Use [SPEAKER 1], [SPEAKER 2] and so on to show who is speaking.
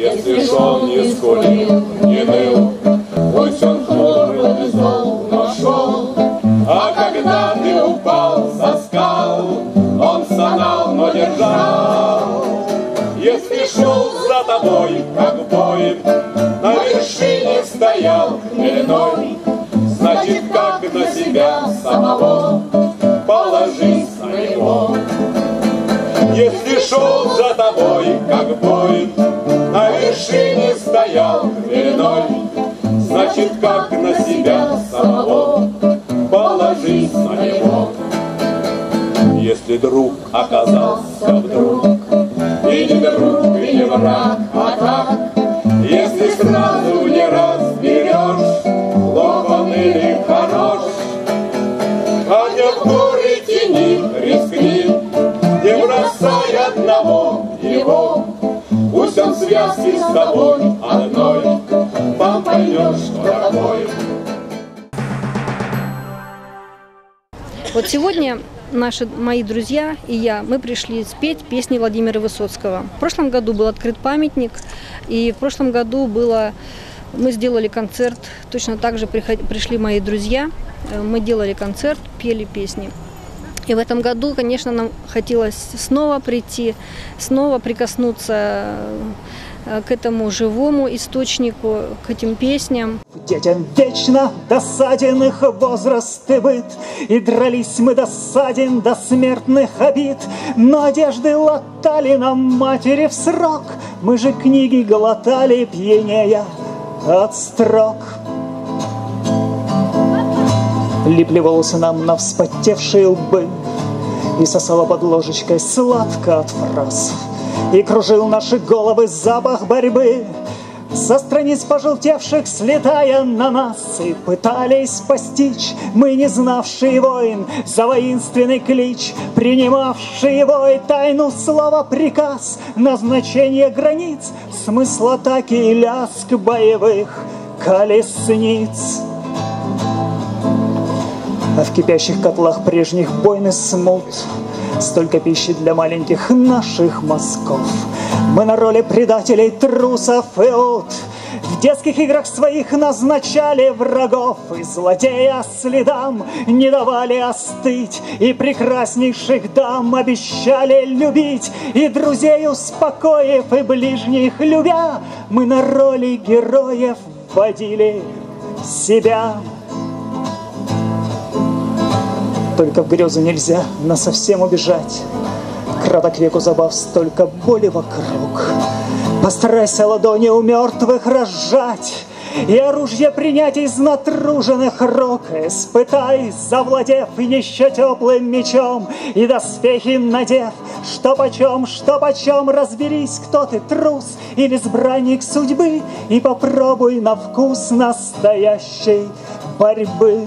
[SPEAKER 1] Если ж он не скулил, не ныл, Пусть он хмурый зол, но шел. А когда ты упал со скал, Он стонал, но держал. Если шел за тобой, как воин, На вершине стоял хмельной, Значит, как на себя самого Положись на него. Если шел за тобой, как На стоял хмельной, Значит, как на себя самого Положись на него. Если друг оказался вдруг, И не друг, и не враг, а так, Если сразу не разберешь, Плох или хорош, Хотя в горе тени рискни, Не бросай одного его, Пусть он в связке с тобой одной, Вам поймешь, что.
[SPEAKER 2] Вот сегодня наши мои друзья и я, мы пришли спеть песни Владимира Высоцкого. В прошлом году был открыт памятник, и в прошлом году было, мы сделали концерт, точно так же пришли мои друзья, э, мы делали концерт, пели песни. И в этом году, конечно, нам хотелось снова прийти, снова прикоснуться э, к этому живому источнику, к этим песням.
[SPEAKER 3] Детям вечно досаден их возраст и быт, И дрались мы досаден до смертных обид, Но одежды латали нам матери в срок, Мы же книги глотали пьянея от строк. Липли волосы нам на вспотевшие лбы, И сосала под ложечкой сладко от фраз, И кружил наши головы запах борьбы, со страниц пожелтевших слетая на нас И пытались постичь мы, не знавшие войн За воинственный клич, принимавшие его И тайну слова приказ Назначение границ, смысл атаки и ляск боевых колесниц в кипящих котлах прежних бойн и смут. Столько пищи для маленьких наших мозгов Мы на роли предателей, трусов и ут В детских играх своих назначали врагов. И злодея следам не давали остыть. И прекраснейших дам обещали любить. И друзей успокоив и ближних любя Мы на роли героев вводили себя только в грезы нельзя на совсем убежать. Краток веку забав, столько боли вокруг. Постарайся ладони у мертвых разжать И оружие принять из натруженных рук. Испытай, завладев еще теплым мечом И доспехи надев, что почем, что почем Разберись, кто ты, трус или избранник судьбы И попробуй на вкус настоящей борьбы.